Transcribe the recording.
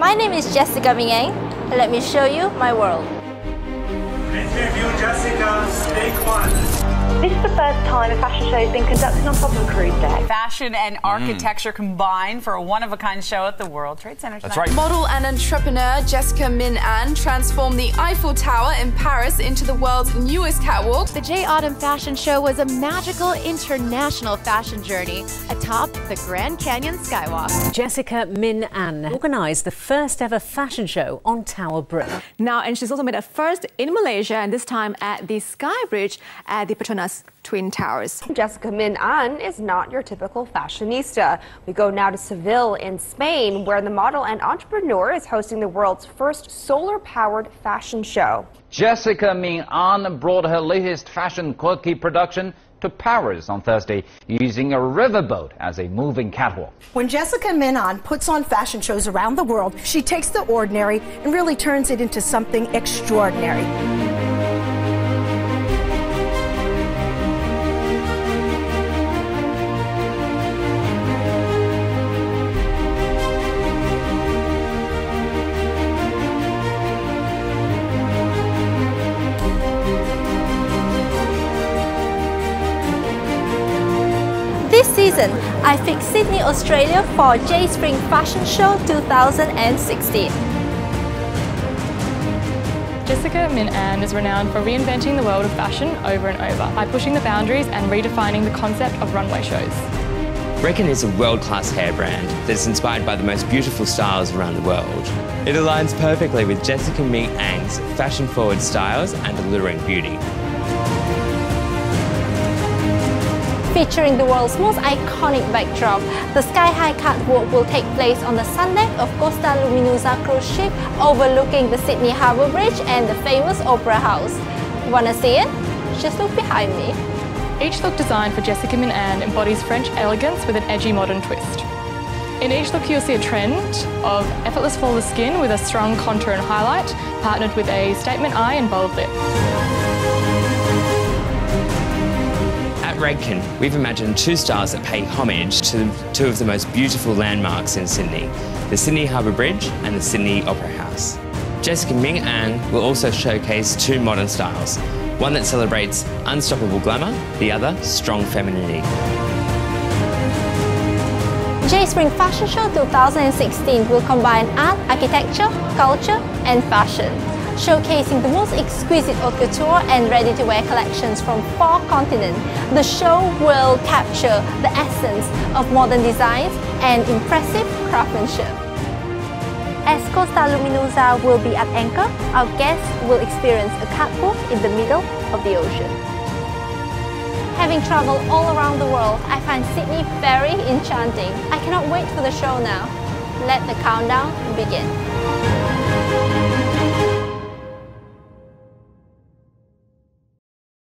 My name is Jessica Minh Let me show you my world. Interview Jessica, first time a fashion show has been conducted on top of a cruise day. Fashion and mm. architecture combined for a one-of-a-kind show at the World Trade Center That's right. Model and entrepreneur Jessica Minh Anh transformed the Eiffel Tower in Paris into the world's newest catwalk. The J Autumn Fashion Show was a magical international fashion journey atop the Grand Canyon Skywalk. Jessica Minh Anh organised the first ever fashion show on Tower Bridge. Now, and she's also made a first in Malaysia, and this time at the Sky Bridge at the Petronas Twin Towers. Jessica Minh Anh is not your typical fashionista. We go now to Seville in Spain, where the model and entrepreneur is hosting the world's first solar-powered fashion show. Jessica Minh Anh brought her latest fashion quirky production to Paris on Thursday using a riverboat as a moving catwalk. When Jessica Minh Anh puts on fashion shows around the world, she takes the ordinary and really turns it into something extraordinary. This season, I fixed Sydney, Australia for J Spring Fashion Show 2016. Jessica Minh Anh is renowned for reinventing the world of fashion over and over by pushing the boundaries and redefining the concept of runway shows. Redken is a world-class hair brand that's inspired by the most beautiful styles around the world. It aligns perfectly with Jessica Minh Anh's fashion-forward styles and alluring beauty. Featuring the world's most iconic backdrop, the sky-high catwalk will take place on the sun deck of Costa Luminosa cruise ship overlooking the Sydney Harbour Bridge and the famous Opera House. Wanna see it? Just look behind me. Each look designed for Jessica Minh embodies French elegance with an edgy modern twist. In each look you'll see a trend of effortless flawless skin with a strong contour and highlight, partnered with a statement eye and bold lip. Redken, we've imagined two styles that pay homage to two of the most beautiful landmarks in Sydney, the Sydney Harbour Bridge and the Sydney Opera House. Jessica Minh Anh will also showcase two modern styles, one that celebrates unstoppable glamour, the other strong femininity. J Spring Fashion Show 2016 will combine art, architecture, culture and fashion, showcasing the most exquisite haute couture and ready-to-wear collections from four continents. The show will capture the essence of modern designs and impressive craftsmanship. As Costa Luminosa will be at anchor, our guests will experience a catwalk in the middle of the ocean. Having traveled all around the world, I find Sydney very enchanting. I cannot wait for the show now. Let the countdown begin.